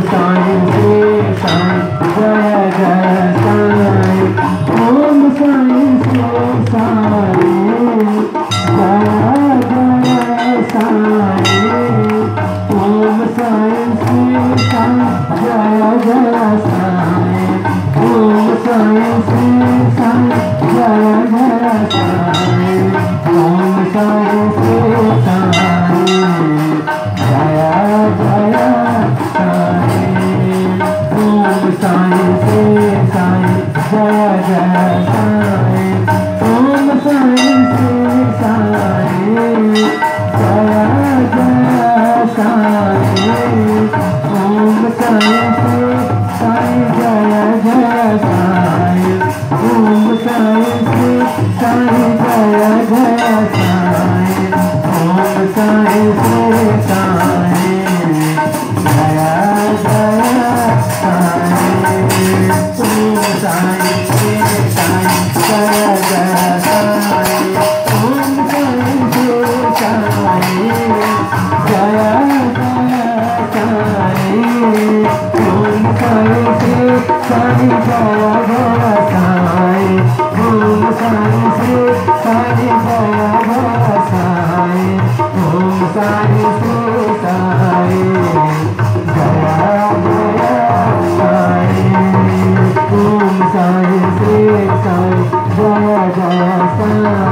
साईं जय जय साक्षा Sai, Sai, Sai, Jai Jai Sai. 在. love.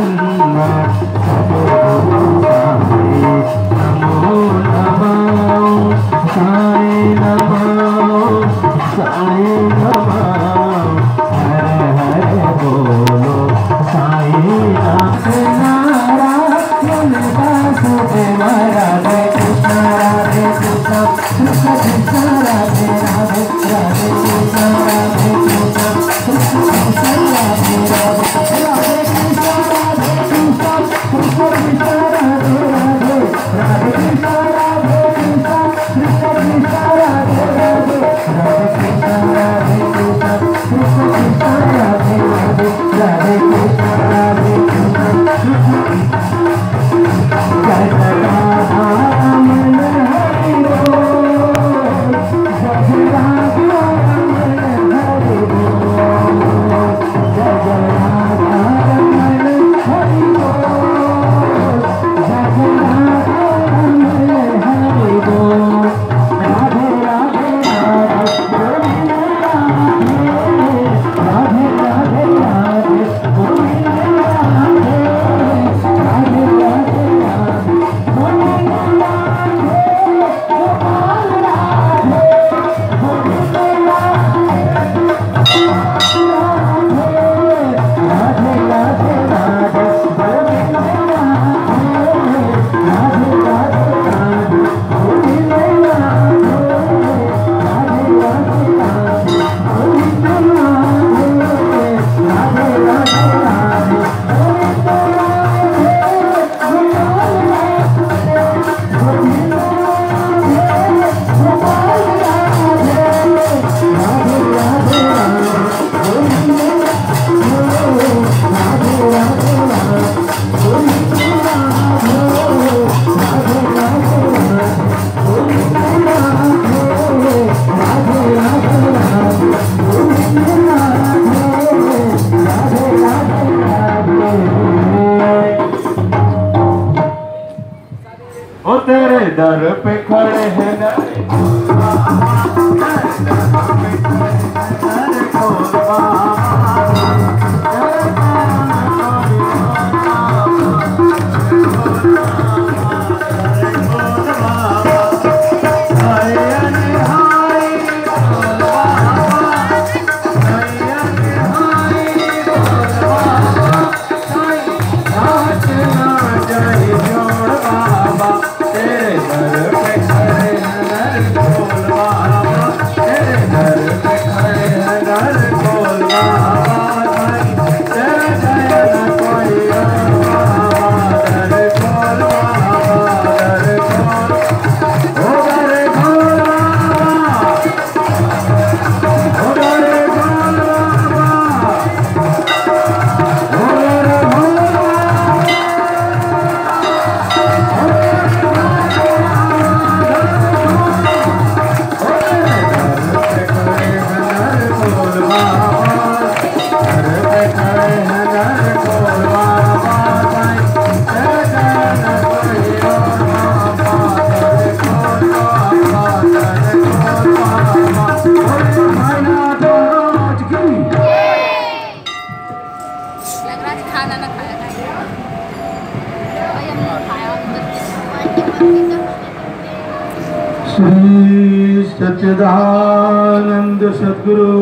सदगुरु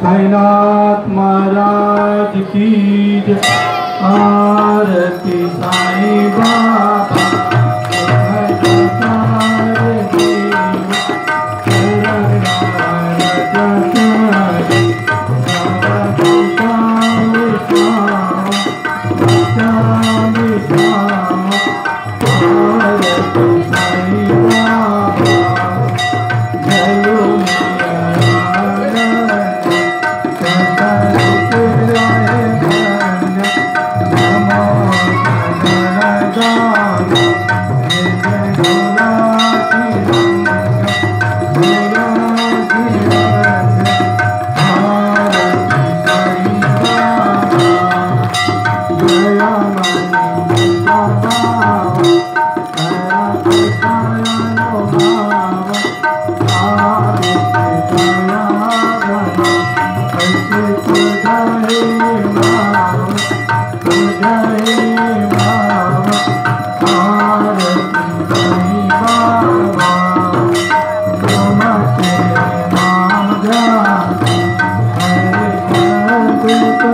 साईनाथ महाराज की आरती साई साईं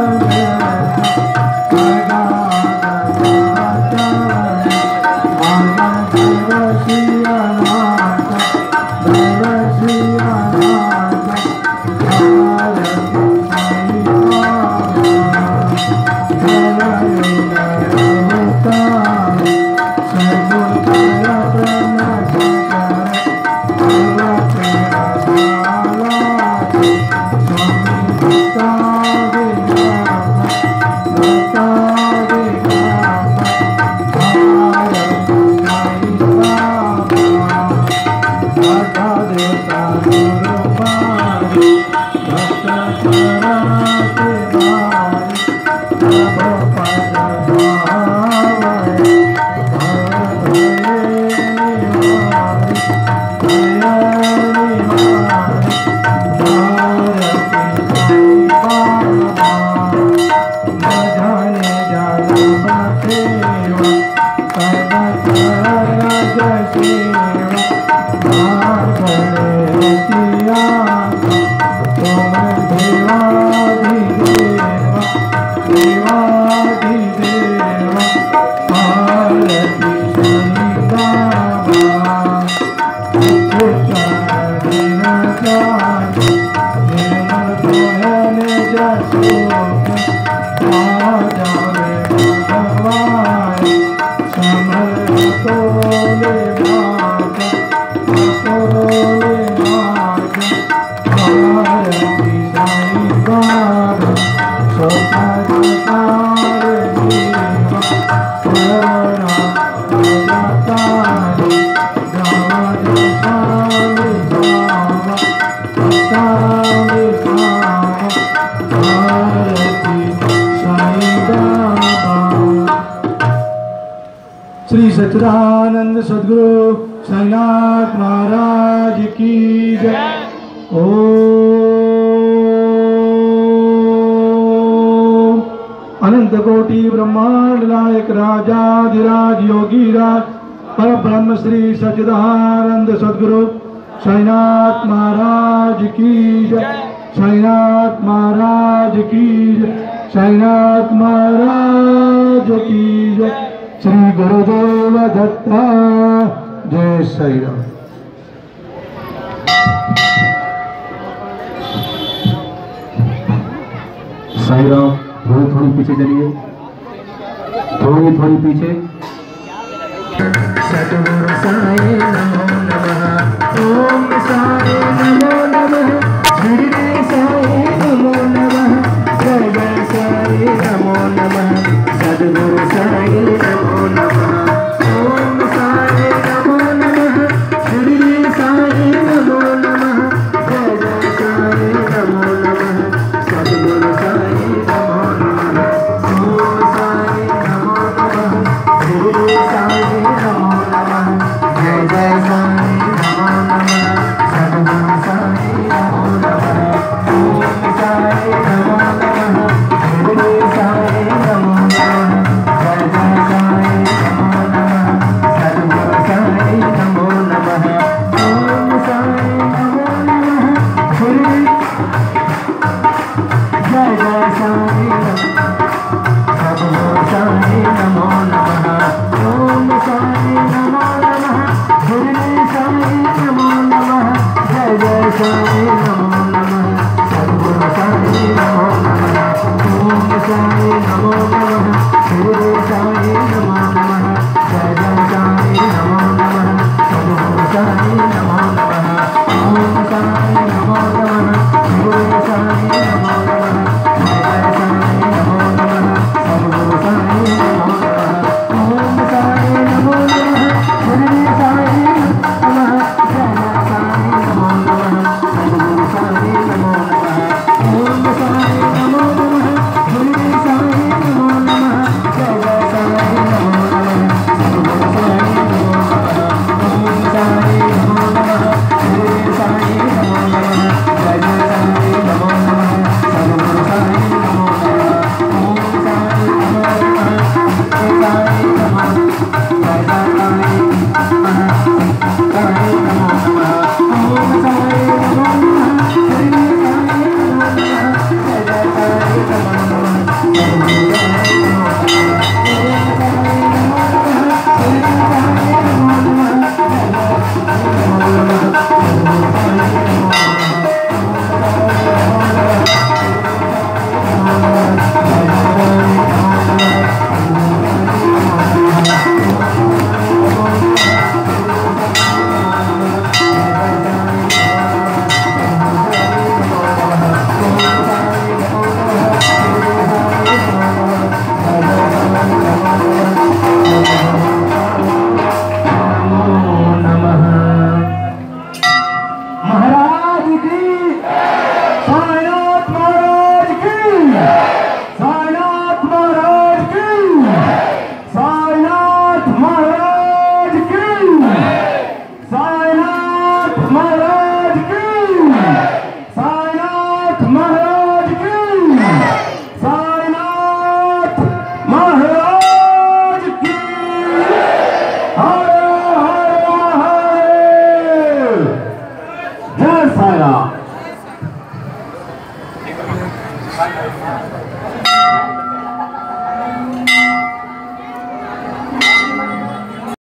I Oh. बाबा श्री सच्चिदानंद सदगुरु साईनाथ महाराज की जय। ओ अनंत कोटि ब्रह्मांड नायक राजाधिराज योगी राज पर ब्रह्म श्री सच्चिदानंद सदगुरु साईनाथ महाराज की जय। साईनाथ महाराज की जय। साईनाथ महाराज की जय। श्री गुरुदेव दत्ता। जय साई राम। साई राम थोड़ी थोड़ी पीछे चलिए। थोड़ी थोड़ी पीछे। सतगुरु साई नमो नमः। ओम साई नमो